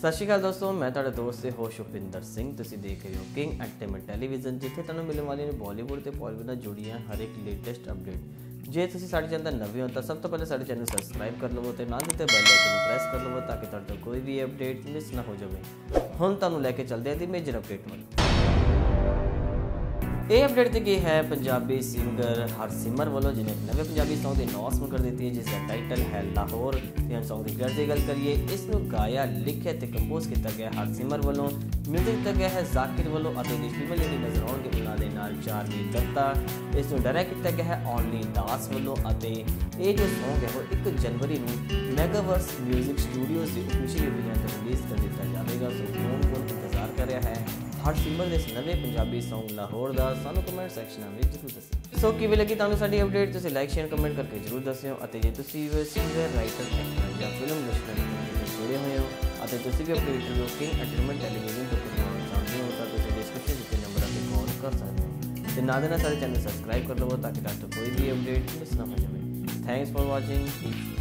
ਸਤਿ ਸ਼੍ਰੀ ਅਕਾਲ ਦੋਸਤੋ, ਮੈਂ ਤੁਹਾਡਾ ਦੋਸਤ ਤੇ ਹੋਸ਼ ਉਪਿੰਦਰ ਸਿੰਘ। ਤੁਸੀਂ ਦੇਖ ਰਹੇ ਹੋ ਕਿੰਗ ਐਂਟਰਟੇਨਮੈਂਟ ਟੈਲੀਵਿਜ਼ਨ ਜਿੱਥੇ ਤੁਹਾਨੂੰ ਮਿਲਣ ਵਾਲੀਆਂ ਨੇ ਬਾਲੀਵੁੱਡ ਤੇ ਬਾਲੀਵੁੱਡ ਨਾਲ ਜੁੜੀਆਂ ਹਰ ਇੱਕ ਲੇਟੈਸਟ ਅਪਡੇਟ ਜੇ ਤੁਸੀਂ ਸਾਡੇ ਚੈਨਲ ਦਾ ਨਵੇਂ ਹੋ, ਤਾਂ ਸਭ ਤੋਂ ਪਹਿਲਾਂ ਸਾਡੇ ਚੈਨਲ ਨੂੰ ਸਬਸਕ੍ਰਾਈਬ ਕਰ ਲਵੋ ਤੇ ਨਾਲ ਦਿੱਤੇ ਬੈਲ ਆਈਕਨ ਨੂੰ ਪ੍ਰੈਸ ਕਰ ਲਵੋ ਤਾਂ ਕਿ ਤੁਹਾਡੇ ਤੋਂ ਕੋਈ ਵੀ ਅਪਡੇਟ ਮਿਸ ਨਾ ਹੋ ਜਾਵੇ। ਹੁਣ ਤੁਹਾਨੂੰ ਲੈ ਕੇ ਚੱਲਦੇ ਹਾਂ ਦੀ ਮੇਜਰ ਅਪਡੇਟ ਵੱਲ। ਇਹ ਅਪਡੇਟ ਤੇ ਕੀ ਹੈ, ਪੰਜਾਬੀ ਸਿੰਗਰ ਹਰਸਿਮਰ ਵੱਲੋਂ ਜਿਹਨੇ ਇੱਕ ਨਵੇਂ ਪੰਜਾਬੀ ਸੌਂਗ ਦੀ ਅਨਾਉਂਸਮੈਂਟ ਕਰ ਦਿੱਤੀ ਹੈ ਜਿਸ ਦਾ ਟਾਈਟਲ ਹੈ ਲਾਹੌਰ। ਤੇ ਹਮ ਸੌਂਗ ਦੀ ਗੱਲ ਦੀ ਗੱਲ ਕਰੀਏ ਇਸ ਨੂੰ ਗਾਇਆ, ਲਿਖਿਆ ਤੇ ਕੰਪੋਜ਼ ਕੀਤਾ ਗਿਆ ਹਰਸਿਮਰ ਵੱਲੋਂ। ਮਿਊਜ਼ਿਕ ਦਿੱਤਾ ਗਿਆ ਹੈ, ਜ਼ਾਕਿਰ ਵੱਲੋਂ ਅਤੇ ਇਸ ਫੀਮੇਲ ਜਿਹੜੀ ਨਜ਼ਰ ਆਉਣਗੇ, ਉਹਨਾਂ ਦੇ ਨਾਲ ਚਾਰਲੀ ਦੱਤਾ ਇਸ ਨੂੰ ਡਾਇਰੈਕਟ ਕੀਤਾ ਗਿਆ ਹੈ, ਓਨਲੀ ਦਾਸ ਵੱਲੋਂ ਅਤੇ ਇਹ ਜੋ ਸੌਂਗ ਹੈ, ਉਹ 1 ਜਨਵਰੀ ਨੂੰ ਮੈਗਾਵਰਸ ਮਿਊਜ਼ਿਕ ਸਟੂਡੀਓਜ਼ ਦੀ ਅਫੀਸ਼ੀਅਲ ਵੀਡੀਓ ਤੇ ਰਿਲੀਜ਼ ਹਰ ਸਿੰਬਲ ਦੇ 99 ਪੰਜਾਬੀ Song ਲਾਹੌਰ ਦਾ ਸਾਨੂੰ ਕਮੈਂਟ ਸੈਕਸ਼ਨ ਵਿੱਚ ਜ਼ਰੂਰ ਦੱਸਿਓ ਸੋ ਕਿਵੇਂ ਲੱਗੀ ਤੁਹਾਨੂੰ ਸਾਡੀ ਅਪਡੇਟ ਤੁਸੀਂ ਲਾਈਕ ਸ਼ੇਅਰ ਕਮੈਂਟ ਕਰਕੇ ਜ਼ਰੂਰ ਦੱਸਿਓ ਅਤੇ ਜੇ ਤੁਸੀਂ ਸਿੰਗਰ ਰਾਈਟਰ ਐਕਟਰ ਜਾਂ ਫਿਲਮ ਲਿਸਨਰ ਜੁੜੇ ਹੋਏ ਹੋ ਅਤੇ ਤੁਸੀਂ ਵੀ ਆਪਣੀ ਵੀਡੀਓ ਕਿੰਗ ਐਂਟਰਟੇਨਮੈਂਟ ਟੈਲੀਵਿਜ਼ਨ ਤੋਂ ਕਰਵਾਉਣਾ ਚਾਹੁੰਦੇ ਹੋ ਤਾਂ ਤੁਸੀਂ ਡਿਸਕ੍ਰਿਪਸ਼ਨ ਵਿੱਚ ਨੰਬਰ 'ਤੇ ਕਾਲ ਕਰ ਸਕਦੇ ਹੋ ਤੇ ਨਾ ਦੇਣਾ ਸਾਡੇ ਚੈਨਲ ਸਬਸਕ੍ਰਾइब कर लो ताकि आपको कोई भी अपडेट मिस ना हो जाए thanks for watching